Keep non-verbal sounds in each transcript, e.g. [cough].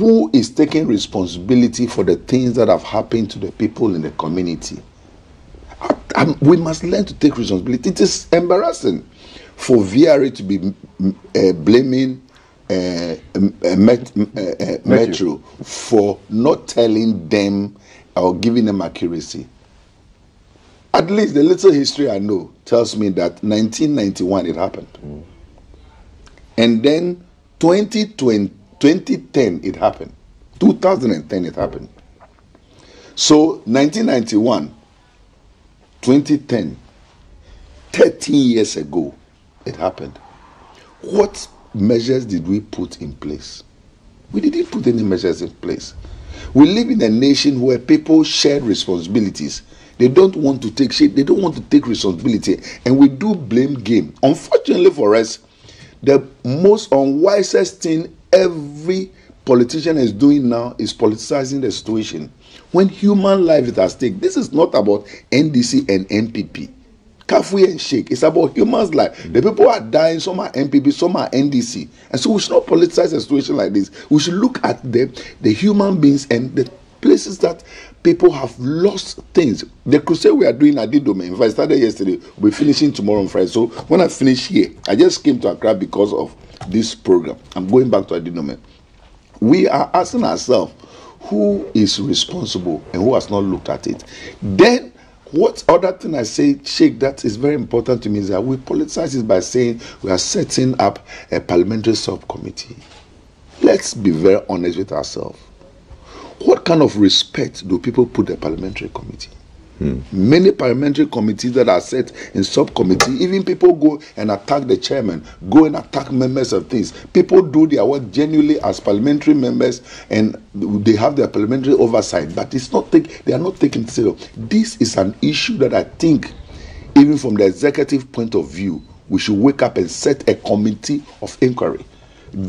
who is taking responsibility for the things that have happened to the people in the community? I- we must learn to take responsibility. It is embarrassing for VRA to be mm, uh, blaming uh, uh, Met, Metro for not telling them or giving them accuracy. At least the little history I know tells me that 1991 it happened. And then 2020, 2010 it happened. 2010 it happened. So 1991, 2010, 13 years ago it happened. What measures did we put in place? We didn't put any measures in place. We live in a nation where people share responsibilities. They don't want to take shape, they don't want to take responsibility, and we do blame game. Unfortunately for us, the most unwisest thing every politician is doing now is politicizing the situation. When human life is at stake, this is not about NDC and NPP. Kafui and Sheikh. It's about humans' life. The mm. people are dying. Some are NPP, some are NDC, and so we should not politicize a situation like this. We should look at the the human beings and the places that people have lost things. The crusade we are doing at Didome, in fact, I started yesterday. We're finishing tomorrow on Friday. So when I finish here, I just came to Accra because of this program. I'm going back to Adidome. We are asking ourselves who is responsible and who has not looked at it. Then what other thing I say, Sheikh, that is very important to me is that we politicize it by saying we are setting up a parliamentary subcommittee. Let's be very honest with ourselves. What kind of respect do people put the parliamentary committee? Many parliamentary committees that are set in subcommittee, even people go and attack the chairman, go and attack members of things. People do their work genuinely as parliamentary members, and they have their parliamentary oversight. But it's not take, they are not taken serious. This is an issue that I think, even from the executive point of view, we should wake up and set a committee of inquiry.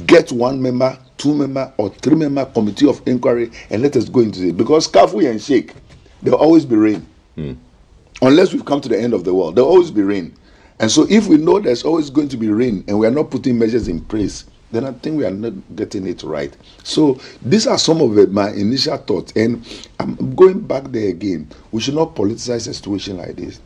Get one member, two member, or three member committee of inquiry, and let us go into it. Because Kafu and Sheikh, there'll always be rain unless we've come to the end of the world there'll always be rain. And so if we know there's always going to be rain and we are not putting measures in place then i think we are not getting it right. So these are some of my initial thoughts. And i'm going back there again. We should not politicize a situation like this.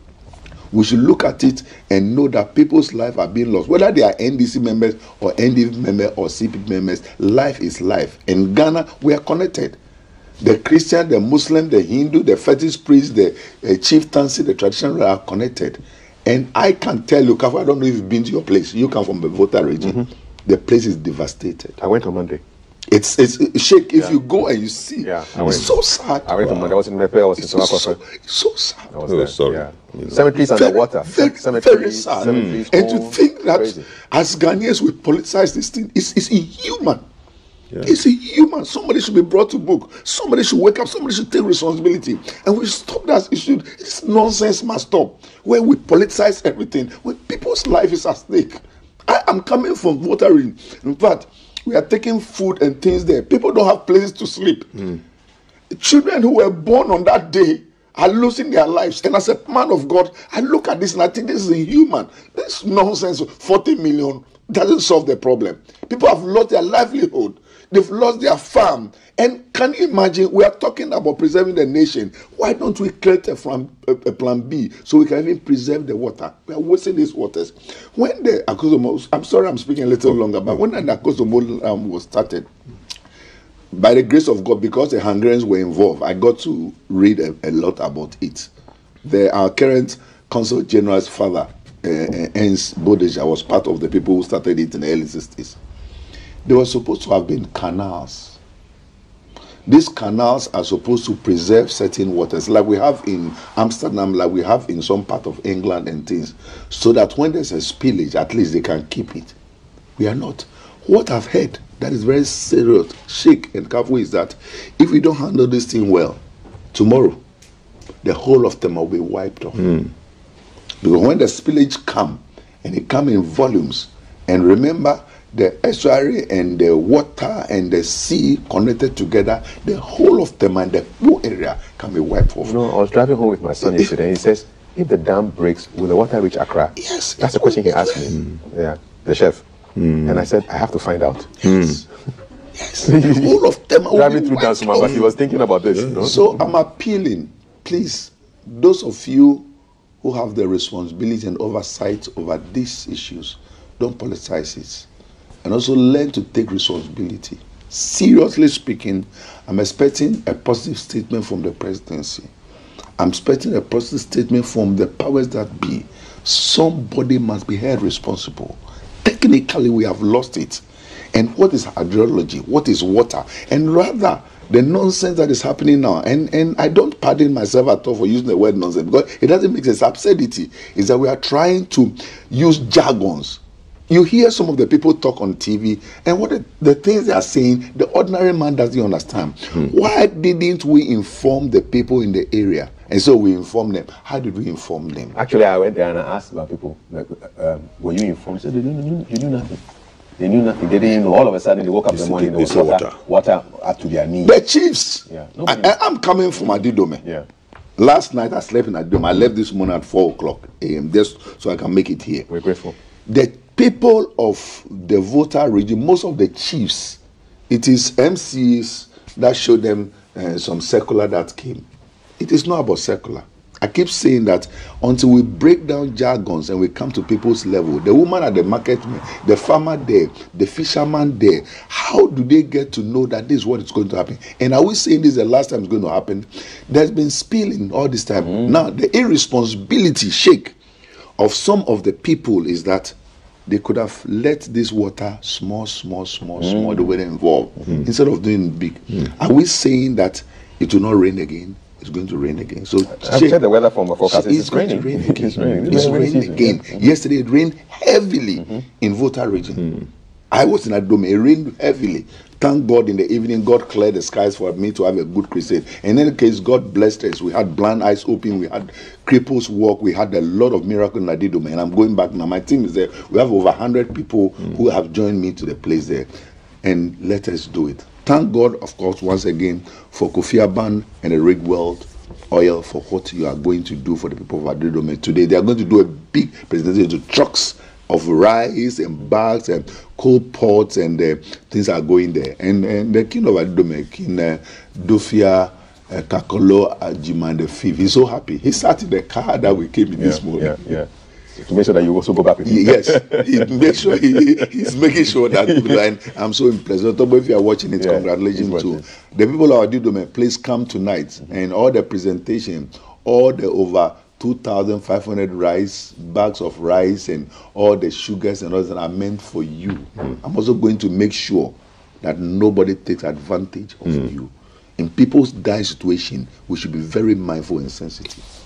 We should look at it and know that people's life are being lost. Whether they are ndc members or ndp members or cpp members life is life. In ghana we are connected the Christian, the Muslim, the Hindu, the fetish priest, the uh, chieftaincy, the traditional are connected. And I can tell you, Kafu, I don't know if you've been to your place. You come from the Volta region. The place is devastated. I went on Monday. It's it's Sheikh. If Yeah. you go and you see, Yeah, I went. it's so sad. I went on Monday. I was in Mepe. I was in It's so, it's so sad. I was Oh, there. sorry. Yeah. Mm. Cemeteries Very, underwater. very, cemeteries, very sad. cemeteries And to think that Crazy. as Ghanaians we politicize this thing, it's, it's inhuman. Yeah. It's human. Somebody should be brought to book. Somebody should wake up. Somebody should take responsibility. And we stop that. It should. This nonsense must stop. Where we politicize everything. When people's life is at stake. I am coming from watering. In fact, we are taking food and things there. People don't have places to sleep. Hmm. Children who were born on that day are losing their lives. And as a man of God, I look at this and I think this is inhuman. This nonsense, 40 million doesn't solve the problem. People have lost their livelihood. They've lost their farm. And can you imagine? We are talking about preserving the nation. Why don't we create a, plan- a- a plan B so we can even preserve the water? We are wasting these waters. When the Akosomo, I'm sorry I'm speaking a little longer, but when the Akosomo um, was started, by the grace of God, because the Hungarians were involved, I got to read a, a lot about it. The, our current consul general's father, uh, uh, Ernst Bodeja, was part of the people who started it in the early 60s. There were supposed to have been canals. These canals are supposed to preserve certain waters, like we have in Amsterdam, like we have in some part of England and things, so that when there's a spillage, at least they can keep it. We are not. What I've heard that is very serious, Sheikh and Kafu, is that if we don't handle this thing well, tomorrow the whole of them will be wiped off. Hmm. Because when the spillage come and it come in volumes, and remember the estuary and the water and the sea connected together, the whole of them and the whole area can be wiped off. You know, I was driving home with my son yesterday, and he says, "If the dam breaks, will the water reach Accra?" Yes, that's the question he asked me. Hmm. Yeah, the chef. Hmm. And I said, "I have to find out." Yes. Hmm. Yes, all of them are Driving through Dansoman, but he was thinking about this. You know? So I'm appealing, please, those of you who have the responsibility and oversight over these issues, don't politicize it. And also learn to take responsibility. Seriously speaking, I'm expecting a positive statement from the presidency. I'm expecting a positive statement from the powers that be. Somebody must be held responsible. Technically, we have lost it. And what is hydrology? What is water? And rather, the nonsense that is happening now, and, and I don't pardon myself at all for using the word nonsense because it doesn't make sense. Absurdity is that we are trying to use jargons. You hear some of the people talk on TV, and what the, the things they are saying, the ordinary man doesn't understand. Why didn't we inform the people in the area? And so we informed them. How did we inform them? Actually, I went there and I asked about people. Like, um, were you informed? They said they knew, they knew nothing. They knew nothing. They didn't know. All of a sudden, they woke up in the morning. There they was said water, water up to their knees. The chiefs. Yeah. I, I, I'm coming from Adidome. Yeah. Last night I slept in Adidome. I left this morning at 4 o'clock a.m. just so I can make it here. We're grateful. People of the Volta region, most of the chiefs, it is MCs that showed them uh, some circular that came. It is not about secular. I keep saying that until we break down jargons and we come to people's level, the woman at the market, the farmer there, the fisherman there, how do they get to know that this is what is going to happen? And are we saying this is the last time it's going to happen? There's been spilling all this time. Now, the irresponsibility Sheikh of some of the people is that they could have let this water small, small, small, small, they mm. were involved mm. instead of doing big. Mm. Are we saying that it will not rain again? It's going to rain again. So I've checked the weather from forecast. it's, It's, going raining. to rain [laughs] again. It's raining. It's raining again. Yesterday it rained heavily mm-hmm. in Volta region. I was in Adome. It rained heavily. Thank God in the evening, God cleared the skies for me to have a good crusade. In any case, God blessed us. We had blind eyes open. We had cripples walk. We had a lot of miracles in Adidome. And I'm going back now. My team is there. We have over 100 people who have joined me to the place there. And let us do it. Thank God, of course, once again for Kofi Aban and the Rig World Oil for what you are going to do for the people of Adidome today. They are going to do a big presentation to trucks of rice and bags and cold pots and uh, things are going there. And, and the king of Adidome, King uh, Dofia uh, Kakolo Ajiman the fifth, he's so happy. He sat in the car that we came in this Yeah, morning. yeah, yeah. To make sure that you also go back with him. Yes, he makes sure he, he's making sure that [laughs] and I'm so impressed. Otobo, if you are watching it, Yeah, congratulations to the people of Adidome. Please come tonight and all the presentation, all the over 2,500 rice bags of rice and all the sugars and all that are meant for you. Hmm. I'm also going to make sure that nobody takes advantage of hmm. you. In people's dire situation, we should be very mindful and sensitive.